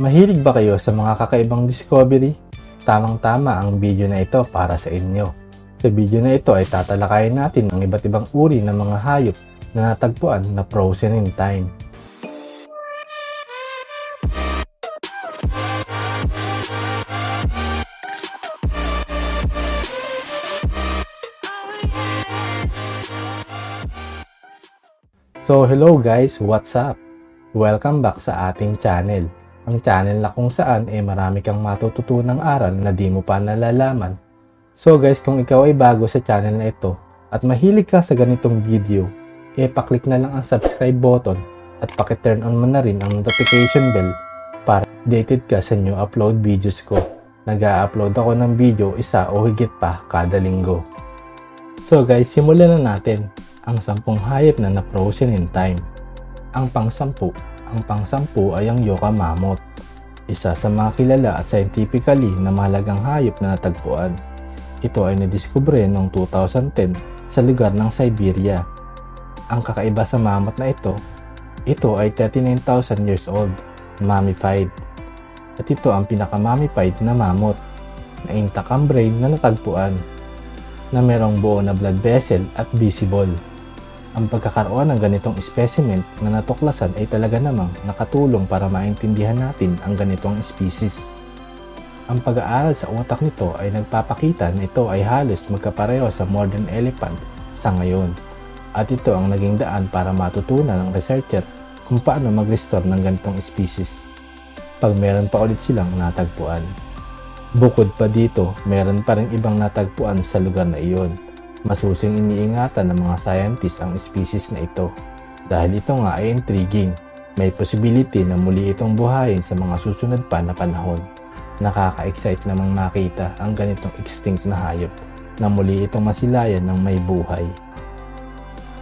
Mahilig ba kayo sa mga kakaibang discovery? Tamang-tama ang video na ito para sa inyo. Sa video na ito ay tatalakayin natin ang iba't ibang uri ng mga hayop na natagpuan na frozen in time. So hello guys, what's up? Welcome back sa ating channel. Ang channel na kung saan eh, marami kang matututunang aral na di mo pa nalalaman. So guys, kung ikaw ay bago sa channel na ito at mahilig ka sa ganitong video, eh paklik na lang ang subscribe button at paki-turn on mo na rin ang notification bell para updated ka sa new upload videos ko. Nag-upload ako ng video isa o higit pa kada linggo. So guys, simulan na natin ang sampung hayop na na-frozen in time. Ang pangsampu, ang pangsampu ay ang Yoka Mammoth, isa sa mga kilala at scientifically na mahalagang hayop na natagpuan. Ito ay nadiskubre noong 2010 sa lugar ng Siberia. Ang kakaiba sa mammoth na ito, ito ay 39,000 years old, mummified. At ito ang pinaka-mummified na mammoth na intact ang brain na natagpuan na merong buo na blood vessel at visible. Ang pagkakaroon ng ganitong specimen na natuklasan ay talaga namang nakatulong para maintindihan natin ang ganitong species. Ang pag-aaral sa utak nito ay nagpapakita na ito ay halos magkapareho sa modern elephant sa ngayon. At ito ang naging daan para matutunan ng researcher kung paano mag-restore ng ganitong species pag meron pa ulit silang natagpuan. Bukod pa dito, meron pa rin ibang natagpuan sa lugar na iyon Masusing iniingatan ng mga scientists ang species na ito dahil ito nga ay intriguing. May possibility na muli itong buhayin sa mga susunod pa na panahon. Nakaka-excite namang makita ang ganitong extinct na hayop na muli itong masilayan ng may buhay.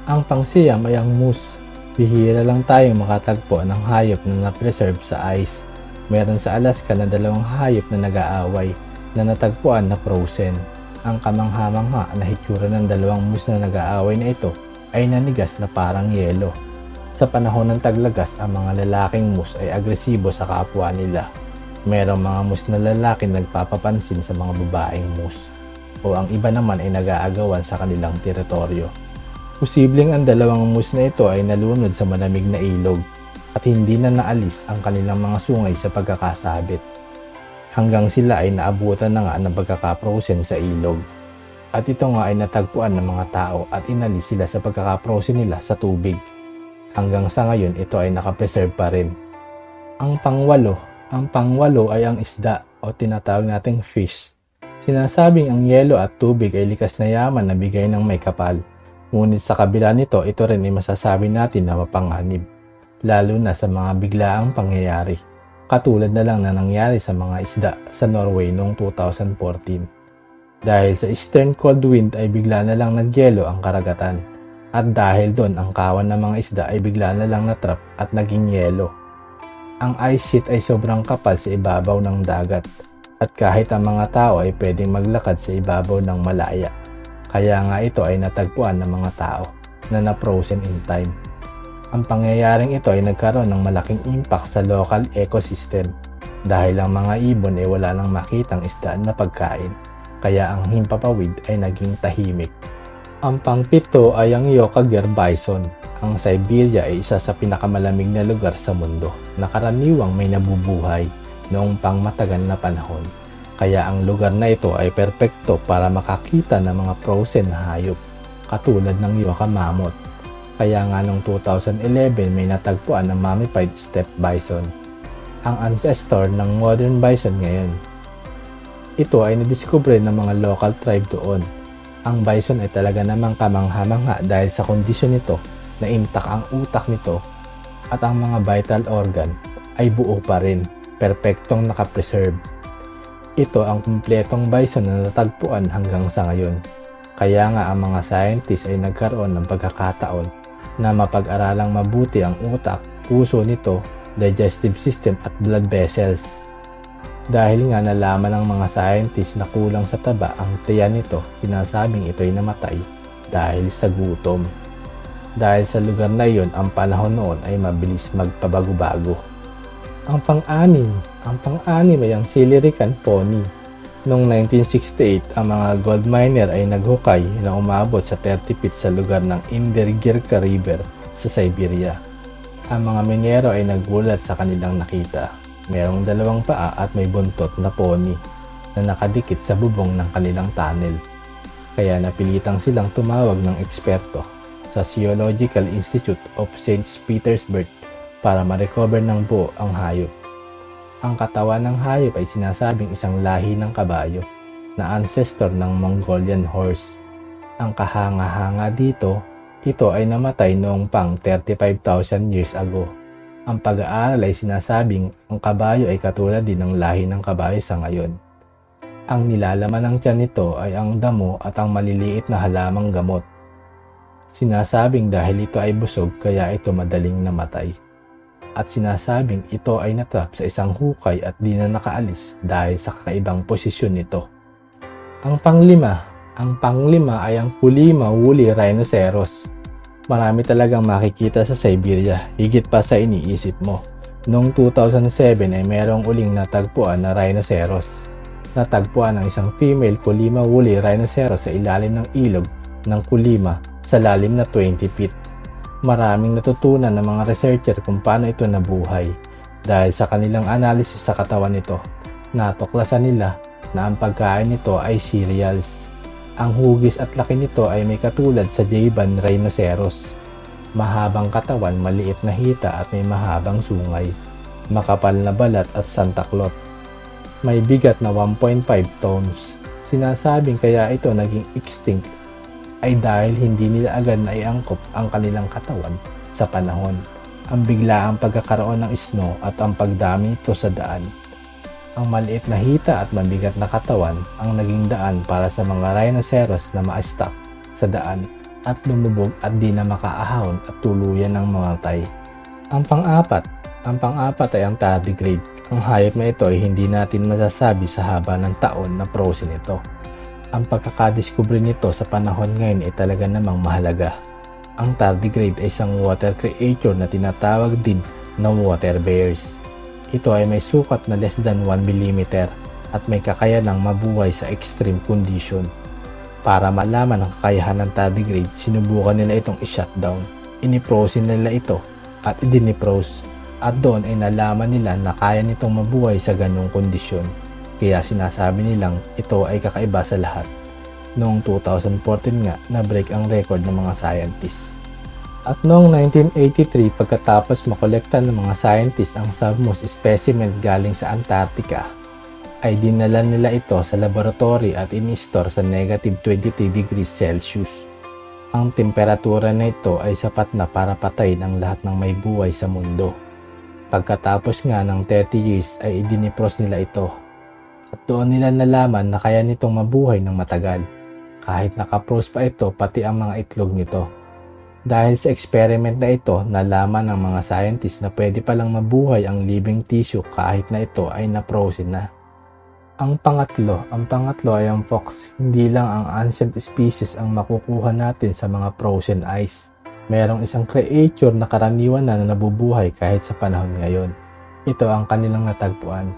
Ang pangsiyam ay ang moose. Bihira lang tayong makatagpo ng hayop na na-preserve sa ice. Meron sa Alaska na dalawang hayop na nag-aaway na natagpuan na frozen ang kamangha-mangha na hitsura ng dalawang moose na nag-aaway na ito ay nanigas na parang yelo. Sa panahon ng taglagas, ang mga lalaking moose ay agresibo sa kapwa nila. Merong mga moose na lalaki nagpapapansin sa mga babaeng moose o ang iba naman ay nag-aagawan sa kanilang teritoryo. Posibleng ang dalawang moose na ito ay nalunod sa malamig na ilog at hindi na naalis ang kanilang mga sungay sa pagkakasabit hanggang sila ay naabutan na nga ng pagkakaprosen sa ilog. At ito nga ay natagpuan ng mga tao at inalis sila sa pagkakaprosen nila sa tubig. Hanggang sa ngayon ito ay nakapreserve pa rin. Ang pangwalo, ang pangwalo ay ang isda o tinatawag nating fish. Sinasabing ang yelo at tubig ay likas na yaman na bigay ng may kapal. Ngunit sa kabila nito, ito rin ay masasabi natin na mapanganib, lalo na sa mga biglaang pangyayari katulad na lang na nangyari sa mga isda sa Norway noong 2014. Dahil sa eastern cold wind ay bigla na lang nagyelo ang karagatan at dahil doon ang kawan ng mga isda ay bigla na lang natrap at naging yelo. Ang ice sheet ay sobrang kapal sa ibabaw ng dagat at kahit ang mga tao ay pwedeng maglakad sa ibabaw ng malaya. Kaya nga ito ay natagpuan ng mga tao na na-frozen in time. Ang pangyayaring ito ay nagkaroon ng malaking impact sa local ecosystem dahil ang mga ibon ay wala nang makitang isdaan na pagkain kaya ang himpapawid ay naging tahimik. Ang pangpito ay ang Yokager bison. Ang Siberia ay isa sa pinakamalamig na lugar sa mundo na karaniwang may nabubuhay noong pangmatagal na panahon. Kaya ang lugar na ito ay perpekto para makakita ng mga frozen hayop katulad ng Yoka mammoth kaya nga noong 2011 may natagpuan ng mummified steppe bison, ang ancestor ng modern bison ngayon. Ito ay nadiskubre ng mga local tribe doon. Ang bison ay talaga namang kamangha-mangha dahil sa kondisyon nito na intact ang utak nito at ang mga vital organ ay buo pa rin, perpektong nakapreserve. Ito ang kumpletong bison na natagpuan hanggang sa ngayon. Kaya nga ang mga scientists ay nagkaroon ng pagkakataon na mapag-aralang mabuti ang utak, puso nito, digestive system at blood vessels. Dahil nga nalaman ng mga scientists na kulang sa taba ang tiyan nito, sinasabing ito'y namatay dahil sa gutom. Dahil sa lugar na iyon, ang panahon noon ay mabilis magpabago-bago. Ang pang-anim, ang pang-anim ay ang Silurican Pony. Noong 1968, ang mga gold miner ay naghukay na umabot sa 30 feet sa lugar ng Indergirka River sa Siberia. Ang mga minero ay nagbulat sa kanilang nakita. Merong dalawang paa at may buntot na pony na nakadikit sa bubong ng kanilang tunnel. Kaya napilitang silang tumawag ng eksperto sa Zoological Institute of St. Petersburg para ma-recover ng buo ang hayop. Ang katawan ng hayop ay sinasabing isang lahi ng kabayo na ancestor ng Mongolian horse. Ang kahanga-hanga dito, ito ay namatay noong pang 35,000 years ago. Ang pag-aaral ay sinasabing ang kabayo ay katulad din ng lahi ng kabayo sa ngayon. Ang nilalaman ng tiyan nito ay ang damo at ang maliliit na halamang gamot. Sinasabing dahil ito ay busog kaya ito madaling namatay at sinasabing ito ay natrap sa isang hukay at di na nakaalis dahil sa kakaibang posisyon nito. Ang panglima, ang panglima ay ang Pulima woolly rhinoceros. Marami talagang makikita sa Siberia, higit pa sa iniisip mo. Noong 2007 ay merong uling natagpuan na rhinoceros. Natagpuan ng isang female Kulima woolly rhinoceros sa ilalim ng ilog ng Kulima sa lalim na 20 feet. Maraming natutunan ng mga researcher kung paano ito nabuhay dahil sa kanilang analysis sa katawan nito. Natuklasan nila na ang pagkain nito ay cereals. Ang hugis at laki nito ay may katulad sa Javan rhinoceros. Mahabang katawan, maliit na hita at may mahabang sungay. Makapal na balat at santaklot. May bigat na 1.5 tons. Sinasabing kaya ito naging extinct ay dahil hindi nila agad na iangkop ang kanilang katawan sa panahon. Ang biglaang pagkakaroon ng snow at ang pagdami ito sa daan. Ang maliit na hita at mabigat na katawan ang naging daan para sa mga rhinoceros na ma-stuck sa daan at lumubog at di na makaahon at tuluyan ng mamatay. Ang pang-apat, ang pang-apat ay ang tardigrade. Ang hayop na ito ay hindi natin masasabi sa haba ng taon na frozen ito ang pagkakadiskubre nito sa panahon ngayon ay talaga namang mahalaga. Ang tardigrade ay isang water creature na tinatawag din na water bears. Ito ay may sukat na less than 1 mm at may kakayanang mabuhay sa extreme condition. Para malaman ang kakayahan ng tardigrade, sinubukan nila itong i-shutdown. Iniprosin nila ito at idinipros at doon ay nalaman nila na kaya nitong mabuhay sa ganong kondisyon. Kaya sinasabi nilang ito ay kakaiba sa lahat. Noong 2014 nga, na-break ang record ng mga scientists. At noong 1983, pagkatapos makolekta ng mga scientists ang submost specimen galing sa Antarctica, ay dinala nila ito sa laboratory at in-store sa negative 23 degrees Celsius. Ang temperatura na ito ay sapat na para patayin ang lahat ng may buhay sa mundo. Pagkatapos nga ng 30 years ay idinipros nila ito at doon nila nalaman na kaya nitong mabuhay ng matagal. Kahit nakapros pa ito pati ang mga itlog nito. Dahil sa experiment na ito, nalaman ng mga scientists na pwede palang mabuhay ang living tissue kahit na ito ay na-frozen na. Ang pangatlo, ang pangatlo ay ang fox. Hindi lang ang ancient species ang makukuha natin sa mga frozen ice. Merong isang creature na karaniwan na nabubuhay kahit sa panahon ngayon. Ito ang kanilang natagpuan.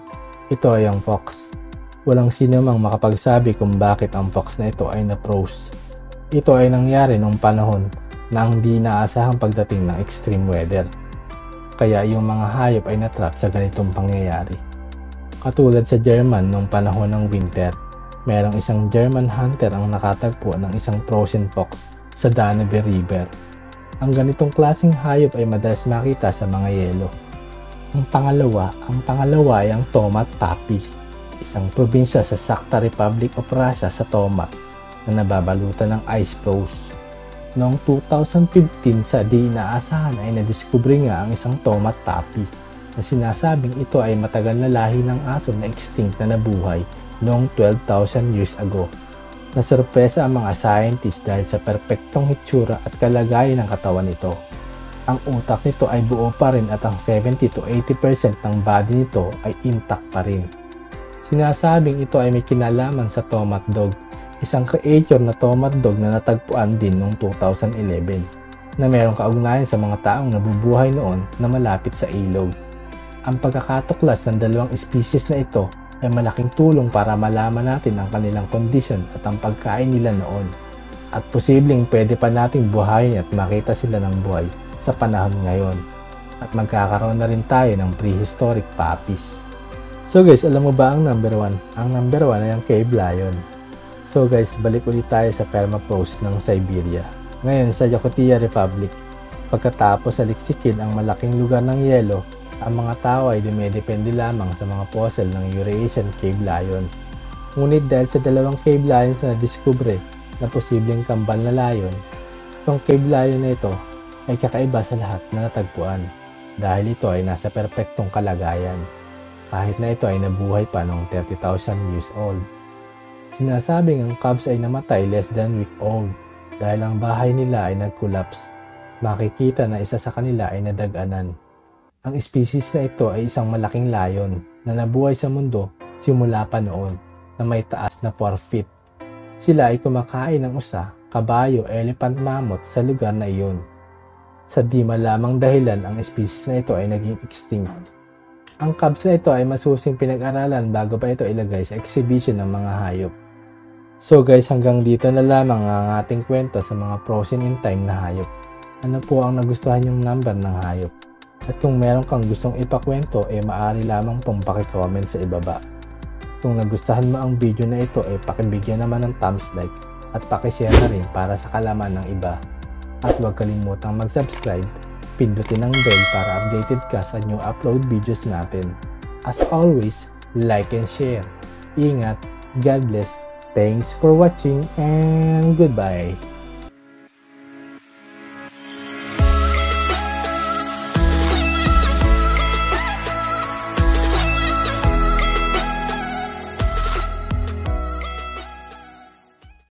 Ito ay ang fox. Walang sino mang makapagsabi kung bakit ang fox na ito ay na-froze. Ito ay nangyari noong panahon na ang di naasahang pagdating ng extreme weather. Kaya yung mga hayop ay natrap sa ganitong pangyayari. Katulad sa German noong panahon ng winter, merong isang German hunter ang nakatagpo ng isang frozen fox sa Danube River. Ang ganitong klaseng hayop ay madalas makita sa mga yelo. Ang pangalawa, ang pangalawa ay ang Tomat Puppy isang probinsya sa Sakta Republic of Russia sa Tomat na nababalutan ng ice flows. Noong 2015 sa di inaasahan ay nadiskubre nga ang isang tomat puppy na sinasabing ito ay matagal na lahi ng aso na extinct na nabuhay noong 12,000 years ago. Nasurpresa ang mga scientists dahil sa perpektong hitsura at kalagayan ng katawan nito. Ang utak nito ay buo pa rin at ang 70 to 80% ng body nito ay intact pa rin. Sinasabing ito ay may kinalaman sa Tomat Dog, isang creature na Tomat Dog na natagpuan din noong 2011 na mayroong kaugnayan sa mga taong nabubuhay noon na malapit sa ilog. Ang pagkakatuklas ng dalawang species na ito ay malaking tulong para malaman natin ang kanilang kondisyon at ang pagkain nila noon. At posibleng pwede pa nating buhayin at makita sila ng buhay sa panahon ngayon. At magkakaroon na rin tayo ng prehistoric puppies. So guys, alam mo ba ang number 1? Ang number 1 ay ang cave lion. So guys, balik ulit tayo sa permafrost ng Siberia. Ngayon sa Yakutia Republic. Pagkatapos aliksikin ang malaking lugar ng yelo ang mga tao ay dumedepende lamang sa mga fossil ng Eurasian cave lions. Ngunit dahil sa dalawang cave lions na diskubre na posibleng kambal na lion, itong cave lion na ito ay kakaiba sa lahat na natagpuan dahil ito ay nasa perpektong kalagayan kahit na ito ay nabuhay pa noong 30,000 years old. Sinasabing ang cubs ay namatay less than week old dahil ang bahay nila ay nag-collapse. Makikita na isa sa kanila ay nadaganan. Ang species na ito ay isang malaking layon na nabuhay sa mundo simula pa noon na may taas na 4 feet. Sila ay kumakain ng usa, kabayo, elephant mammoth sa lugar na iyon. Sa di malamang dahilan ang species na ito ay naging extinct. Ang cubs na ito ay masusing pinag-aralan bago pa ito ilagay sa exhibition ng mga hayop. So guys, hanggang dito na lamang ang ating kwento sa mga frozen in time na hayop. Ano po ang nagustuhan yung number ng hayop? At kung meron kang gustong ipakwento, eh maaari lamang pong pakicomment sa ibaba. Kung nagustuhan mo ang video na ito, eh pakibigyan naman ng thumbs like at pakishare na rin para sa kalaman ng iba. At huwag kalimutang mag-subscribe, pindutin ang bell para updated ka sa new upload videos natin. As always, like and share. Ingat, God bless, thanks for watching, and goodbye!